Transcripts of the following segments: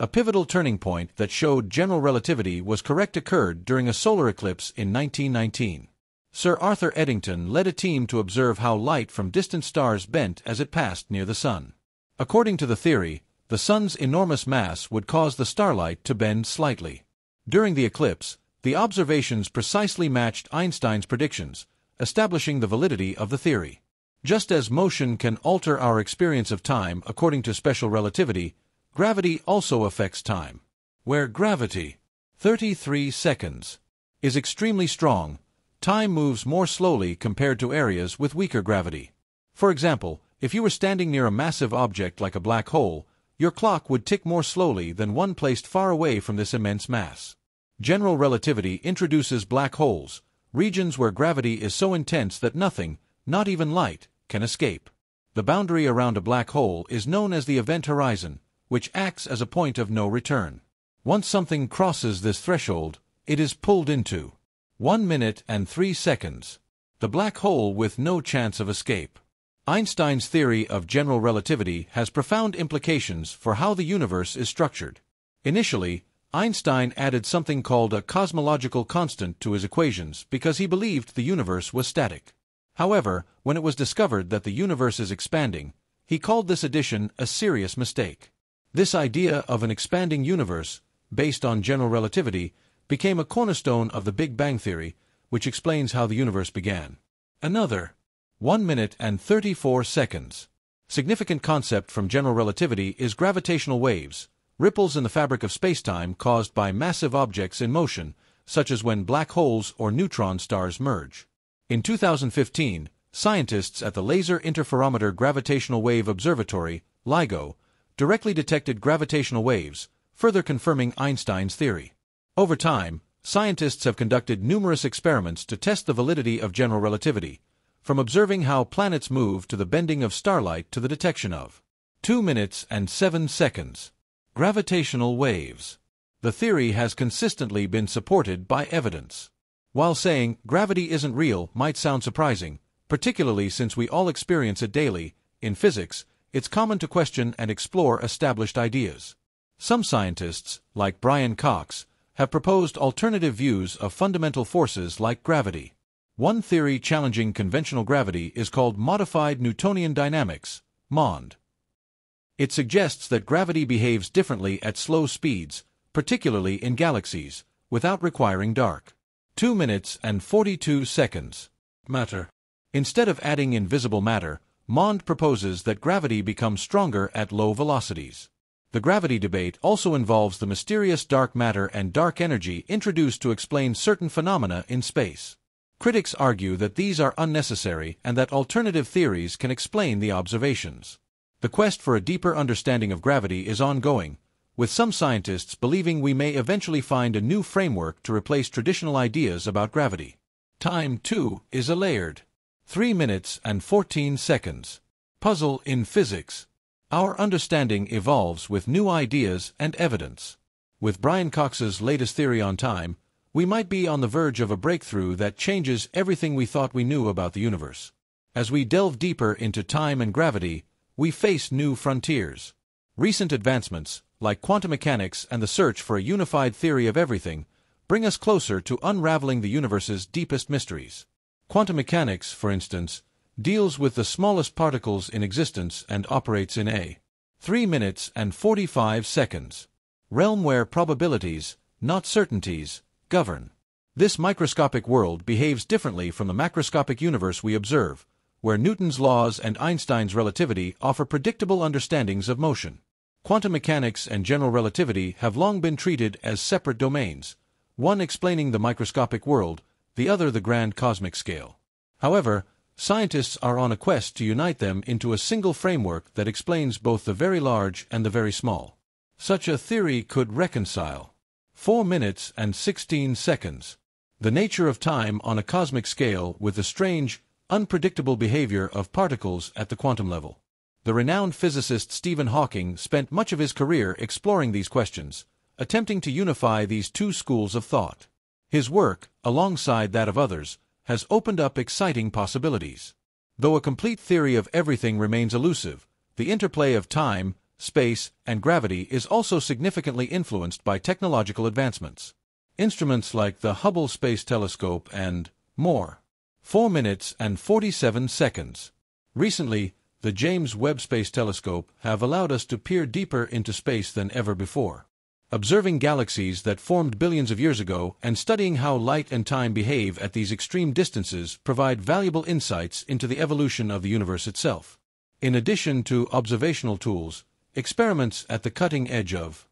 A pivotal turning point that showed general relativity was correct occurred during a solar eclipse in 1919. Sir Arthur Eddington led a team to observe how light from distant stars bent as it passed near the Sun. According to the theory, the Sun's enormous mass would cause the starlight to bend slightly. During the eclipse, the observations precisely matched Einstein's predictions, establishing the validity of the theory. Just as motion can alter our experience of time according to special relativity, Gravity also affects time. Where gravity, 33 seconds, is extremely strong, time moves more slowly compared to areas with weaker gravity. For example, if you were standing near a massive object like a black hole, your clock would tick more slowly than one placed far away from this immense mass. General relativity introduces black holes, regions where gravity is so intense that nothing, not even light, can escape. The boundary around a black hole is known as the event horizon, which acts as a point of no return. Once something crosses this threshold, it is pulled into 1 minute and 3 seconds. The black hole with no chance of escape. Einstein's theory of general relativity has profound implications for how the universe is structured. Initially, Einstein added something called a cosmological constant to his equations because he believed the universe was static. However, when it was discovered that the universe is expanding, he called this addition a serious mistake. This idea of an expanding universe, based on general relativity, became a cornerstone of the Big Bang Theory, which explains how the universe began. Another 1 minute and 34 seconds. Significant concept from general relativity is gravitational waves, ripples in the fabric of spacetime caused by massive objects in motion, such as when black holes or neutron stars merge. In 2015, scientists at the Laser Interferometer Gravitational Wave Observatory, LIGO, directly detected gravitational waves, further confirming Einstein's theory. Over time, scientists have conducted numerous experiments to test the validity of general relativity, from observing how planets move to the bending of starlight to the detection of 2 minutes and 7 seconds. Gravitational waves. The theory has consistently been supported by evidence. While saying gravity isn't real might sound surprising, particularly since we all experience it daily, in physics, it's common to question and explore established ideas. Some scientists, like Brian Cox, have proposed alternative views of fundamental forces like gravity. One theory challenging conventional gravity is called modified Newtonian dynamics, MOND. It suggests that gravity behaves differently at slow speeds, particularly in galaxies, without requiring dark. 2 minutes and 42 seconds. Matter. Instead of adding invisible matter, Mond proposes that gravity becomes stronger at low velocities. The gravity debate also involves the mysterious dark matter and dark energy introduced to explain certain phenomena in space. Critics argue that these are unnecessary and that alternative theories can explain the observations. The quest for a deeper understanding of gravity is ongoing, with some scientists believing we may eventually find a new framework to replace traditional ideas about gravity. Time, too, is a layered, 3 minutes and 14 seconds. Puzzle in physics. Our understanding evolves with new ideas and evidence. With Brian Cox's latest theory on time, we might be on the verge of a breakthrough that changes everything we thought we knew about the universe. As we delve deeper into time and gravity, we face new frontiers. Recent advancements, like quantum mechanics and the search for a unified theory of everything, bring us closer to unraveling the universe's deepest mysteries. Quantum mechanics, for instance, deals with the smallest particles in existence and operates in a 3 minutes and 45 seconds realm where probabilities, not certainties, govern. This microscopic world behaves differently from the macroscopic universe we observe, where Newton's laws and Einstein's relativity offer predictable understandings of motion. Quantum mechanics and general relativity have long been treated as separate domains, one explaining the microscopic world, the other the grand cosmic scale. However, scientists are on a quest to unite them into a single framework that explains both the very large and the very small. Such a theory could reconcile 4 minutes and 16 seconds, the nature of time on a cosmic scale with the strange, unpredictable behavior of particles at the quantum level. The renowned physicist Stephen Hawking spent much of his career exploring these questions, attempting to unify these two schools of thought. His work, alongside that of others, has opened up exciting possibilities. Though a complete theory of everything remains elusive, the interplay of time, space, and gravity is also significantly influenced by technological advancements. Instruments like the Hubble Space Telescope and more. 4 minutes and 47 seconds. Recently, the James Webb Space Telescope have allowed us to peer deeper into space than ever before. Observing galaxies that formed billions of years ago and studying how light and time behave at these extreme distances provide valuable insights into the evolution of the universe itself. In addition to observational tools, experiments at the cutting edge of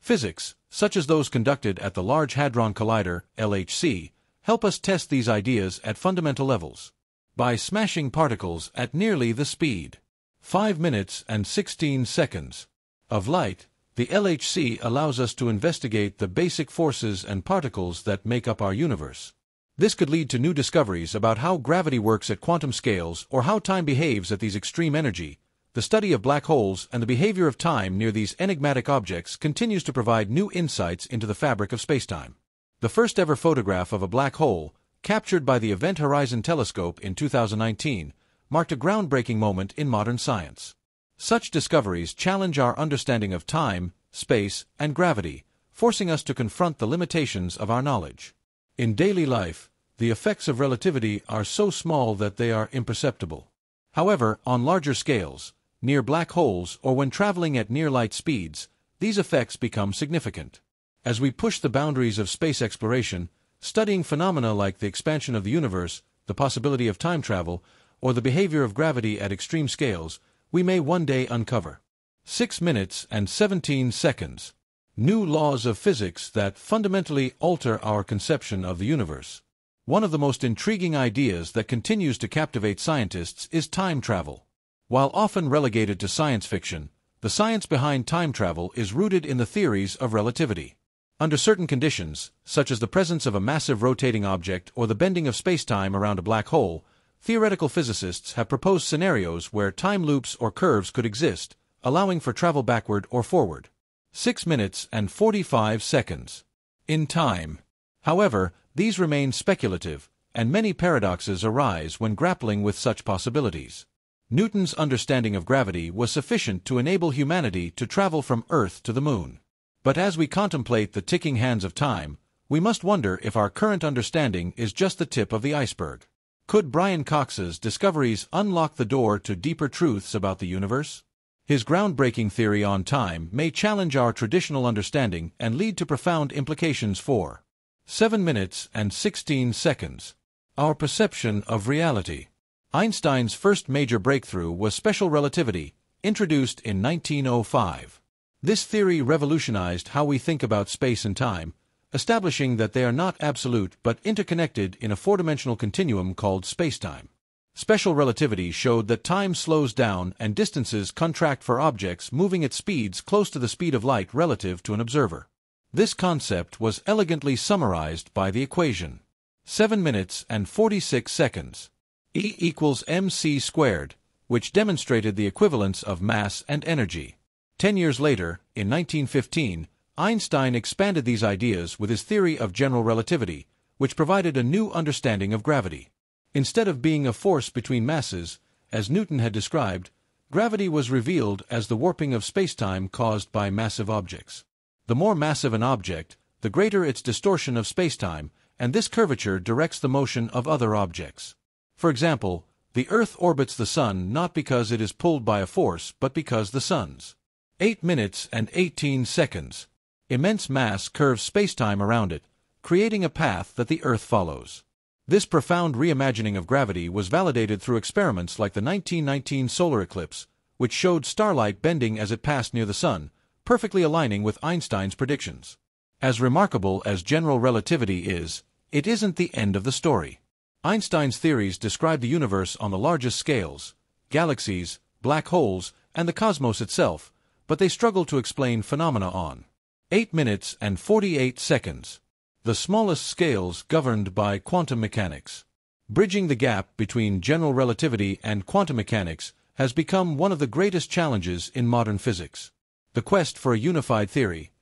physics, such as those conducted at the Large Hadron Collider, LHC, help us test these ideas at fundamental levels. By smashing particles at nearly the speed 5 minutes and 16 seconds of light, the LHC allows us to investigate the basic forces and particles that make up our universe. This could lead to new discoveries about how gravity works at quantum scales or how time behaves at these extreme energy. The study of black holes and the behavior of time near these enigmatic objects continues to provide new insights into the fabric of spacetime. The first ever photograph of a black hole, captured by the Event Horizon Telescope in 2019, marked a groundbreaking moment in modern science. Such discoveries challenge our understanding of time, space, and gravity, forcing us to confront the limitations of our knowledge. In daily life, the effects of relativity are so small that they are imperceptible. However, on larger scales, near black holes or when traveling at near light speeds, these effects become significant. As we push the boundaries of space exploration, studying phenomena like the expansion of the universe, the possibility of time travel, or the behavior of gravity at extreme scales, we may one day uncover. 6 minutes and 17 seconds. New laws of physics that fundamentally alter our conception of the universe. One of the most intriguing ideas that continues to captivate scientists is time travel. While often relegated to science fiction, the science behind time travel is rooted in the theories of relativity. Under certain conditions, such as the presence of a massive rotating object or the bending of spacetime around a black hole, Theoretical physicists have proposed scenarios where time loops or curves could exist, allowing for travel backward or forward. 6 minutes and 45 seconds. In time. However, these remain speculative, and many paradoxes arise when grappling with such possibilities. Newton's understanding of gravity was sufficient to enable humanity to travel from Earth to the Moon. But as we contemplate the ticking hands of time, we must wonder if our current understanding is just the tip of the iceberg. Could Brian Cox's discoveries unlock the door to deeper truths about the universe? His groundbreaking theory on time may challenge our traditional understanding and lead to profound implications for 7 minutes and 16 seconds. Our perception of reality. Einstein's first major breakthrough was special relativity, introduced in 1905. This theory revolutionized how we think about space and time, establishing that they are not absolute but interconnected in a four-dimensional continuum called spacetime. Special relativity showed that time slows down and distances contract for objects moving at speeds close to the speed of light relative to an observer. This concept was elegantly summarized by the equation 7 minutes and 46 seconds. E equals mc squared, which demonstrated the equivalence of mass and energy. Ten years later, in 1915, Einstein expanded these ideas with his theory of general relativity, which provided a new understanding of gravity. Instead of being a force between masses, as Newton had described, gravity was revealed as the warping of spacetime caused by massive objects. The more massive an object, the greater its distortion of spacetime, and this curvature directs the motion of other objects. For example, the Earth orbits the Sun not because it is pulled by a force, but because the Sun's 8 minutes and 18 seconds Immense mass curves spacetime around it, creating a path that the Earth follows. This profound reimagining of gravity was validated through experiments like the 1919 solar eclipse, which showed starlight bending as it passed near the Sun, perfectly aligning with Einstein's predictions. As remarkable as general relativity is, it isn't the end of the story. Einstein's theories describe the universe on the largest scales galaxies, black holes, and the cosmos itself, but they struggle to explain phenomena on 8 minutes and 48 seconds. The smallest scales governed by quantum mechanics. Bridging the gap between general relativity and quantum mechanics has become one of the greatest challenges in modern physics. The quest for a unified theory.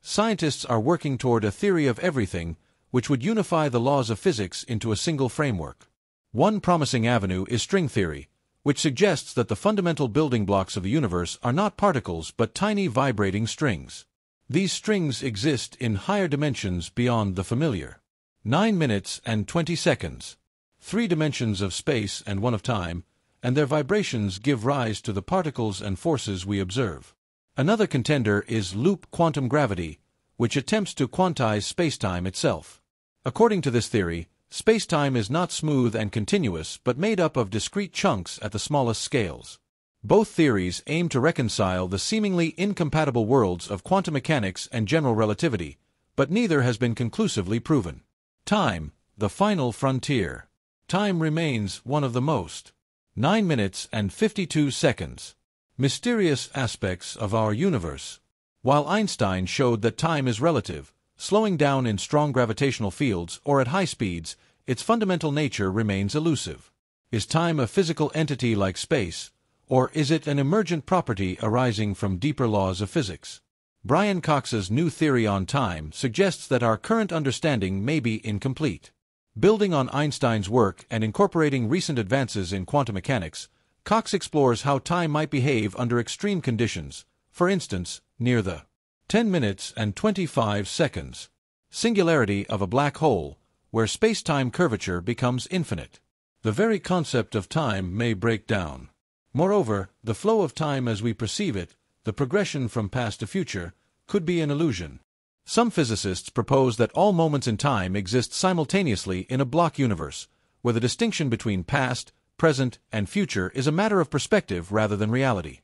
Scientists are working toward a theory of everything which would unify the laws of physics into a single framework. One promising avenue is string theory, which suggests that the fundamental building blocks of the universe are not particles but tiny vibrating strings. These strings exist in higher dimensions beyond the familiar. 9 minutes and 20 seconds. Three dimensions of space and one of time, and their vibrations give rise to the particles and forces we observe. Another contender is loop quantum gravity, which attempts to quantize spacetime itself. According to this theory, spacetime is not smooth and continuous but made up of discrete chunks at the smallest scales. Both theories aim to reconcile the seemingly incompatible worlds of quantum mechanics and general relativity, but neither has been conclusively proven. Time, the final frontier. Time remains one of the most 9 minutes and 52 seconds. Mysterious aspects of our universe. While Einstein showed that time is relative, slowing down in strong gravitational fields or at high speeds, its fundamental nature remains elusive. Is time a physical entity like space, or is it an emergent property arising from deeper laws of physics? Brian Cox's new theory on time suggests that our current understanding may be incomplete. Building on Einstein's work and incorporating recent advances in quantum mechanics, Cox explores how time might behave under extreme conditions, for instance, near the 10 minutes and 25 seconds singularity of a black hole, where space-time curvature becomes infinite. The very concept of time may break down. Moreover, the flow of time as we perceive it, the progression from past to future, could be an illusion. Some physicists propose that all moments in time exist simultaneously in a block universe, where the distinction between past, present, and future is a matter of perspective rather than reality.